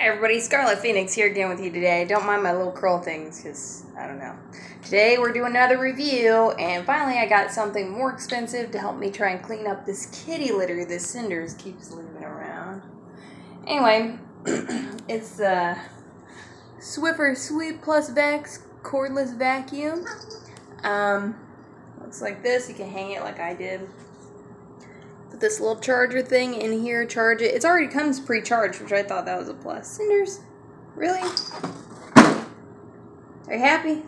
Hi everybody, Skarlett Phoenix here again with you today. Don't mind my little curl things because I don't know. Today we're doing another review and finally I got something more expensive to help me try and clean up this kitty litter this Cinders keeps leaving around. Anyway, it's the Swiffer Sweep Plus Vax cordless vacuum. Um, looks like this. You can hang it like I did this little charger thing in here, charge it. It's already comes pre-charged, which I thought that was a plus. Cinders, really? Are you happy?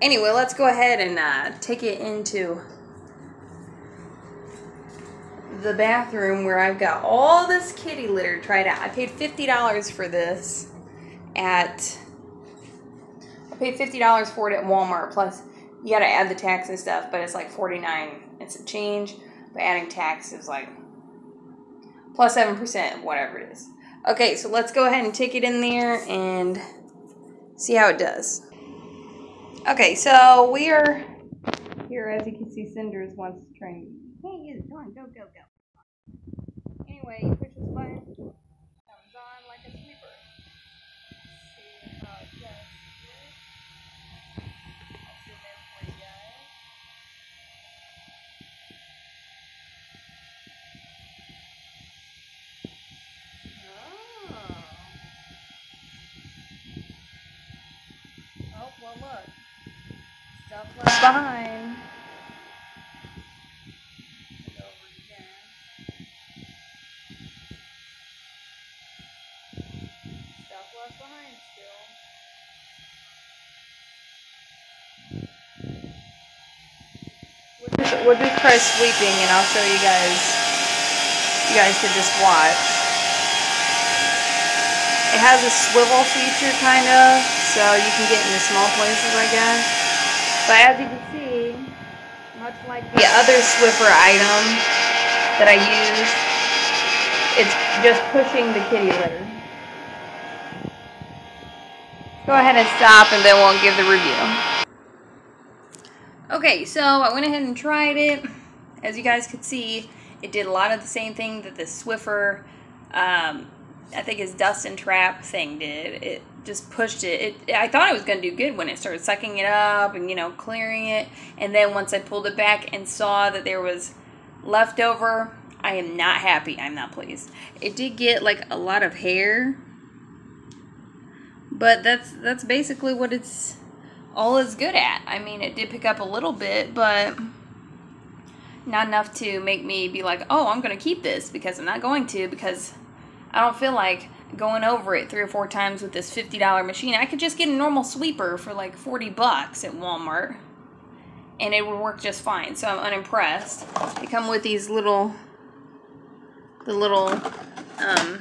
Anyway, let's go ahead and uh, take it into the bathroom where I've got all this kitty litter tried out. I paid $50 for this at, I paid $50 for it at Walmart, plus you gotta add the tax and stuff, but it's like 49 It's a change. But adding tax is like plus 7%, whatever it is. Okay, so let's go ahead and take it in there and see how it does. Okay, so we are here, as you can see, Cinders wants to train. Use. Come on, go, go, go. Anyway, push this button. Well look. Stuff left behind. Stuff left behind still. We'll just, we'll just try sweeping and I'll show you guys. You guys can just watch. Has a swivel feature kind of so you can get in the small places, I guess. But as you can see, much like the other Swiffer item that I use, it's just pushing the kitty litter. Go ahead and stop and then we'll give the review. Okay, so I went ahead and tried it. As you guys could see, it did a lot of the same thing that the Swiffer um, I think his dust and trap thing did. It just pushed it. it I thought it was going to do good when it started sucking it up and, you know, clearing it. And then once I pulled it back and saw that there was leftover, I am not happy. I'm not pleased. It did get, like, a lot of hair. But that's that's basically what it's all is good at. I mean, it did pick up a little bit, but not enough to make me be like, oh, I'm going to keep this because I'm not going to because I don't feel like going over it three or four times with this $50 machine. I could just get a normal sweeper for like 40 bucks at Walmart and it would work just fine. So I'm unimpressed. They come with these little, the little um,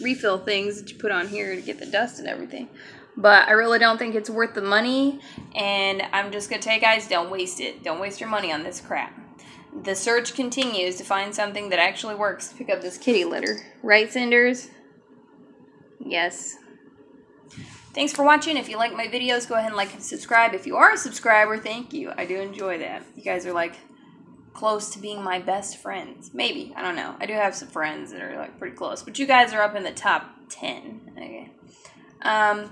refill things that you put on here to get the dust and everything. But I really don't think it's worth the money. And I'm just going to tell you guys, don't waste it. Don't waste your money on this crap the search continues to find something that actually works to pick up this kitty litter. Right, Cinders? Yes. Thanks for watching. If you like my videos, go ahead and like and subscribe. If you are a subscriber, thank you. I do enjoy that. You guys are like close to being my best friends. Maybe. I don't know. I do have some friends that are like pretty close. But you guys are up in the top 10. Okay. Um,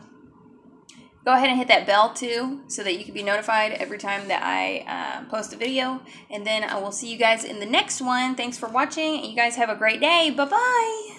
Go ahead and hit that bell too so that you can be notified every time that I uh, post a video. And then I will see you guys in the next one. Thanks for watching. You guys have a great day. Bye-bye.